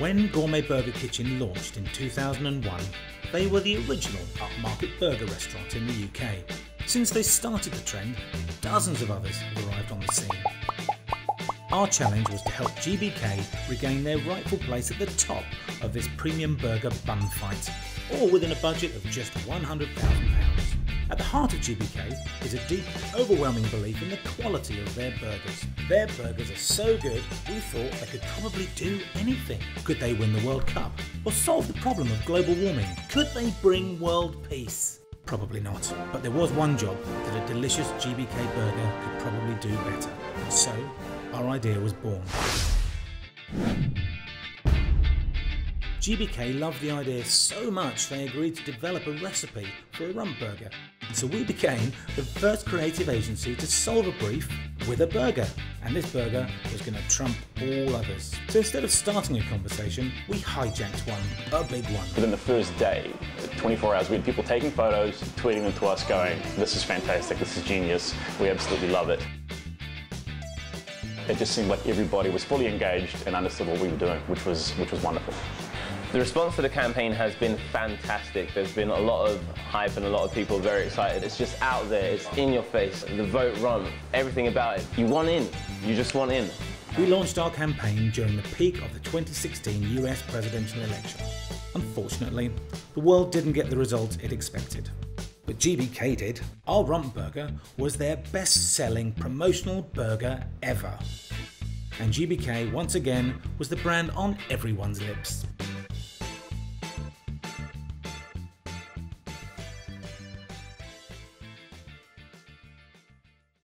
When Gourmet Burger Kitchen launched in 2001, they were the original upmarket burger restaurant in the UK. Since they started the trend, dozens of others have arrived on the scene. Our challenge was to help GBK regain their rightful place at the top of this premium burger bun fight, all within a budget of just £100,000. At the heart of GBK is a deep, overwhelming belief in the quality of their burgers. Their burgers are so good, we thought they could probably do anything. Could they win the World Cup? Or solve the problem of global warming? Could they bring world peace? Probably not. But there was one job that a delicious GBK burger could probably do better. So, our idea was born. GBK loved the idea so much they agreed to develop a recipe for a rump burger. So we became the first creative agency to solve a brief with a burger. And this burger was going to trump all others. So instead of starting a conversation, we hijacked one, a big one. Within the first day, 24 hours, we had people taking photos, tweeting them to us going, this is fantastic, this is genius, we absolutely love it. It just seemed like everybody was fully engaged and understood what we were doing, which was, which was wonderful. The response to the campaign has been fantastic. There's been a lot of hype and a lot of people very excited. It's just out there, it's in your face. The vote Rump, everything about it. You want in, you just want in. We launched our campaign during the peak of the 2016 US presidential election. Unfortunately, the world didn't get the result it expected. But GBK did. Our Rump Burger was their best selling promotional burger ever. And GBK once again was the brand on everyone's lips.